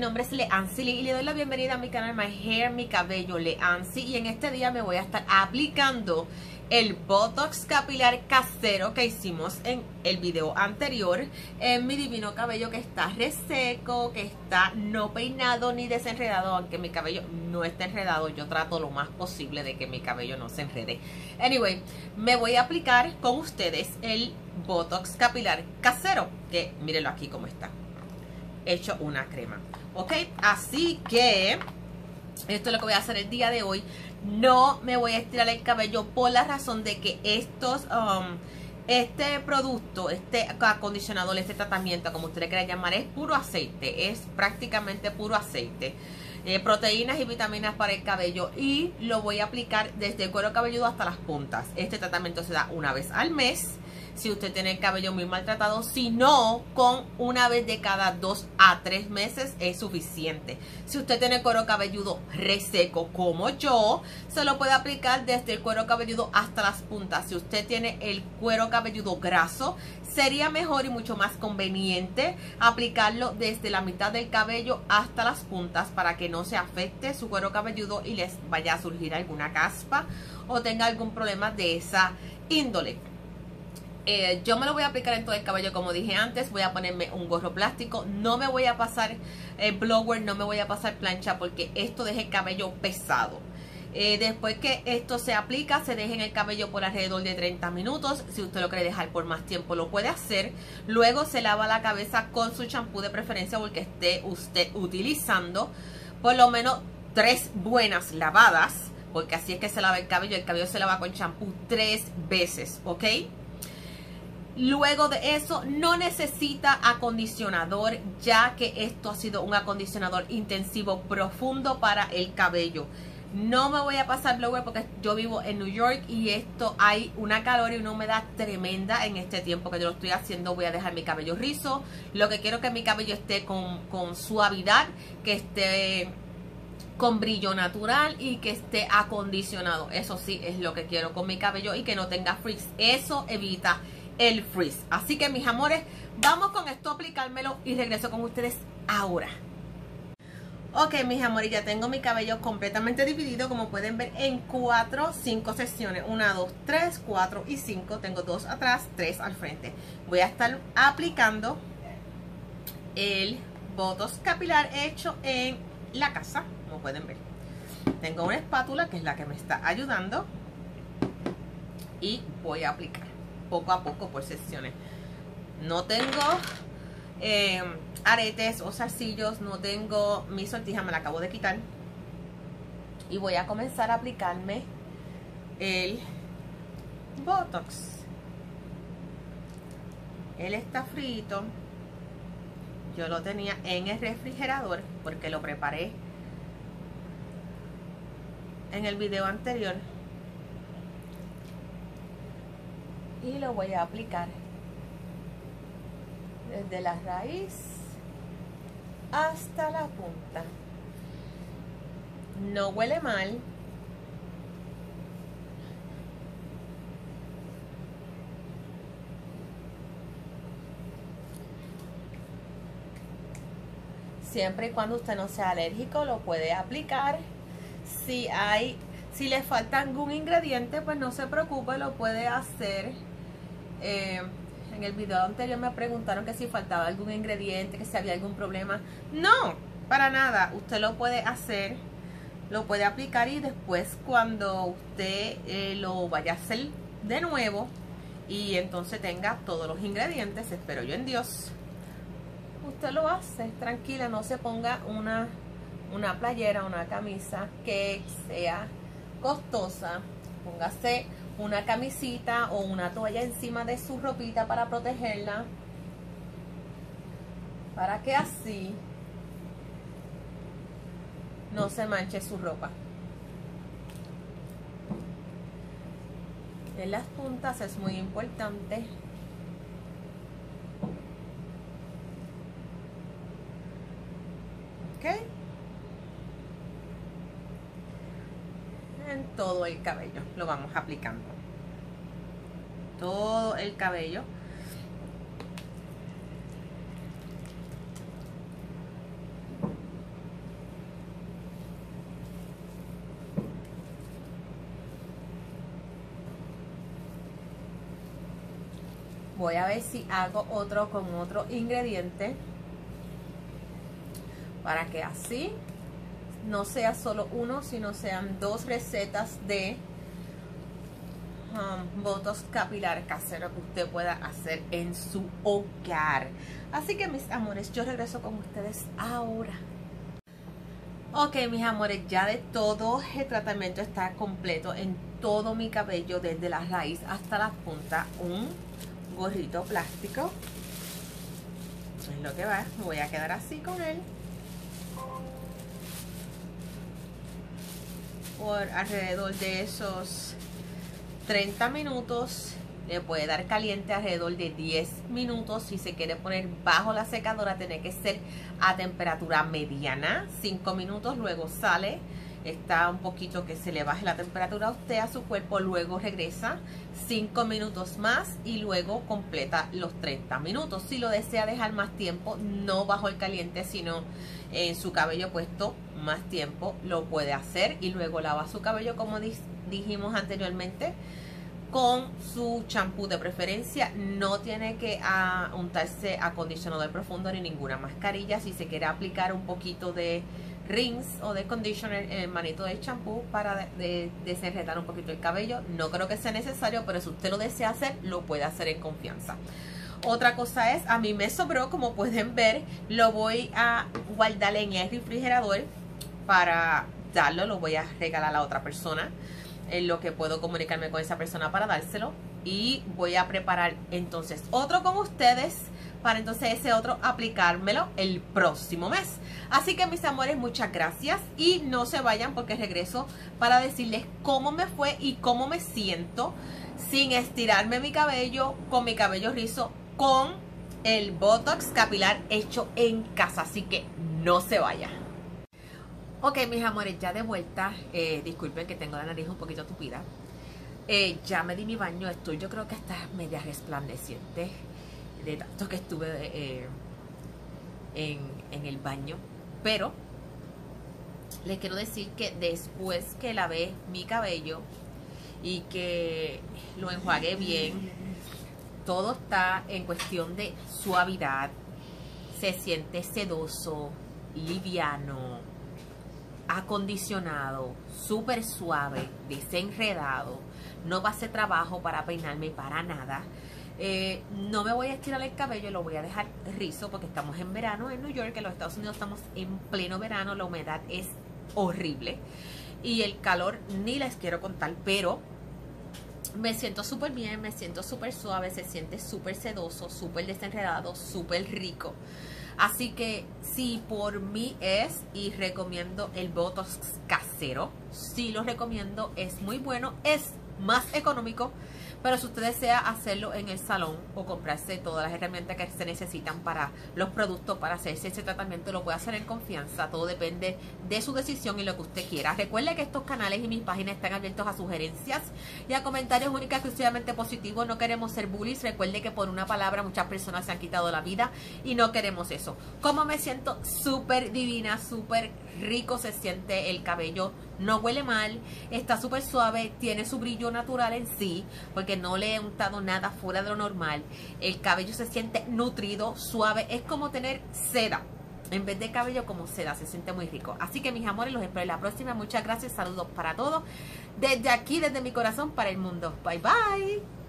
nombre es Leancy y le doy la bienvenida a mi canal My Hair, mi cabello Leancy y en este día me voy a estar aplicando el Botox capilar casero que hicimos en el video anterior en mi divino cabello que está reseco, que está no peinado ni desenredado, aunque mi cabello no está enredado, yo trato lo más posible de que mi cabello no se enrede. Anyway, me voy a aplicar con ustedes el Botox capilar casero, que mírenlo aquí como está, hecho una crema. Ok, así que esto es lo que voy a hacer el día de hoy no me voy a estirar el cabello por la razón de que estos um, este producto, este acondicionador, este tratamiento, como usted le quiera llamar, es puro aceite, es prácticamente puro aceite. Eh, proteínas y vitaminas para el cabello y lo voy a aplicar desde el cuero cabelludo hasta las puntas. Este tratamiento se da una vez al mes si usted tiene el cabello muy maltratado. Si no, con una vez de cada dos a tres meses es suficiente. Si usted tiene cuero cabelludo reseco como yo, se lo puede aplicar desde el cuero cabelludo hasta las puntas. Si usted tiene el cuero cabelludo graso, sería mejor y mucho más conveniente aplicarlo desde la mitad del cabello hasta las puntas para que no se afecte su cuero cabelludo y les vaya a surgir alguna caspa o tenga algún problema de esa índole. Eh, yo me lo voy a aplicar en todo el cabello como dije antes, voy a ponerme un gorro plástico, no me voy a pasar el blower, no me voy a pasar plancha porque esto deja el cabello pesado. Eh, después que esto se aplica, se deja en el cabello por alrededor de 30 minutos. Si usted lo quiere dejar por más tiempo, lo puede hacer. Luego se lava la cabeza con su champú de preferencia porque esté usted utilizando por lo menos tres buenas lavadas. Porque así es que se lava el cabello. El cabello se lava con champú tres veces, ¿ok? Luego de eso no necesita acondicionador ya que esto ha sido un acondicionador intensivo profundo para el cabello. No me voy a pasar blower porque yo vivo en New York y esto hay una calor y una humedad tremenda en este tiempo que yo lo estoy haciendo. Voy a dejar mi cabello rizo. Lo que quiero que mi cabello esté con, con suavidad, que esté con brillo natural y que esté acondicionado. Eso sí es lo que quiero con mi cabello y que no tenga frizz. Eso evita el frizz. Así que mis amores, vamos con esto a aplicármelo y regreso con ustedes ahora. Ok, mis amores, ya tengo mi cabello completamente dividido, como pueden ver, en 4, 5 secciones. 1, 2, 3, 4 y 5. Tengo dos atrás, tres al frente. Voy a estar aplicando el Botox capilar hecho en la casa, como pueden ver. Tengo una espátula que es la que me está ayudando. Y voy a aplicar poco a poco por secciones. No tengo eh, aretes o zarcillos, no tengo mi sortija, me la acabo de quitar. Y voy a comenzar a aplicarme el Botox. Él está frito. Yo lo tenía en el refrigerador porque lo preparé en el video anterior y lo voy a aplicar. Desde la raíz hasta la punta. No huele mal. Siempre y cuando usted no sea alérgico lo puede aplicar. Si hay si le falta algún ingrediente pues no se preocupe lo puede hacer eh, en el video anterior me preguntaron que si faltaba algún ingrediente, que si había algún problema. No, para nada. Usted lo puede hacer, lo puede aplicar y después cuando usted eh, lo vaya a hacer de nuevo y entonces tenga todos los ingredientes, espero yo en Dios, usted lo hace tranquila, no se ponga una, una playera, una camisa que sea costosa, póngase una camisita o una toalla encima de su ropita para protegerla. Para que así no se manche su ropa. En las puntas es muy importante. en todo el cabello. Lo vamos aplicando. Todo el cabello. voy a ver si hago otro con otro ingrediente para que así no sea solo uno sino sean dos recetas de um, botox capilar casero que usted pueda hacer en su hogar así que mis amores yo regreso con ustedes ahora Ok, mis amores, ya de todo el tratamiento está completo en todo mi cabello, desde la raíz hasta la punta. Un gorrito plástico. Es lo que va. Voy a quedar así con él. Por alrededor de esos 30 minutos le puede dar caliente alrededor de 10 minutos. Si se quiere poner bajo la secadora, tiene que ser a temperatura mediana. 5 minutos, luego sale. Está un poquito que se le baje la temperatura a usted, a su cuerpo, luego regresa 5 minutos más y luego completa los 30 minutos. Si lo desea dejar más tiempo, no bajo el caliente, sino en su cabello puesto más tiempo, lo puede hacer y luego lava su cabello como dijimos anteriormente con su champú de preferencia. No tiene que uh, untarse acondicionador profundo ni ninguna mascarilla. Si se quiere aplicar un poquito de rings o de conditioner en el manito de champú para de, desenredar un poquito el cabello. No creo que sea necesario, pero si usted lo desea hacer, lo puede hacer en confianza. Otra cosa es, a mí me sobró, como pueden ver, lo voy a guardar en el refrigerador para darlo, lo voy a regalar a otra persona en lo que puedo comunicarme con esa persona para dárselo. Y voy a preparar entonces otro con ustedes para entonces ese otro aplicármelo el próximo mes. Así que mis amores, muchas gracias y no se vayan porque regreso para decirles cómo me fue y cómo me siento sin estirarme mi cabello, con mi cabello rizo, con el Botox capilar hecho en casa. Así que no se vayan. Ok, mis amores, ya de vuelta. Eh, disculpen que tengo la nariz un poquito tupida. Eh, ya me di mi baño. Estoy, yo creo que está media resplandeciente de tanto que estuve eh, en, en el baño. Pero les quiero decir que después que lavé mi cabello y que lo enjuagué bien, todo está en cuestión de suavidad. Se siente sedoso, liviano acondicionado, súper suave, desenredado. No va a ser trabajo para peinarme para nada. Eh, no me voy a estirar el cabello, lo voy a dejar rizo porque estamos en verano en New York, en los Estados Unidos estamos en pleno verano, la humedad es horrible y el calor ni les quiero contar, pero me siento súper bien, me siento súper suave, se siente súper sedoso, súper desenredado, súper rico. Así que si por mí es y recomiendo el Botox casero, sí lo recomiendo, es muy bueno, es más económico pero si usted desea hacerlo en el salón o comprarse todas las herramientas que se necesitan para los productos para hacerse ese tratamiento, lo puede hacer en confianza. Todo depende de su decisión y lo que usted quiera. Recuerde que estos canales y mis páginas están abiertos a sugerencias y a comentarios únicos exclusivamente positivos. No queremos ser bullies. Recuerde que por una palabra muchas personas se han quitado la vida y no queremos eso. Como me siento súper divina, súper rico se siente el cabello, no huele mal, está súper suave, tiene su brillo natural en sí, porque no le he untado nada fuera de lo normal. El cabello se siente nutrido, suave, es como tener seda. En vez de cabello como seda, se siente muy rico. Así que mis amores, los espero en la próxima. Muchas gracias, saludos para todos. Desde aquí, desde mi corazón para el mundo. Bye bye.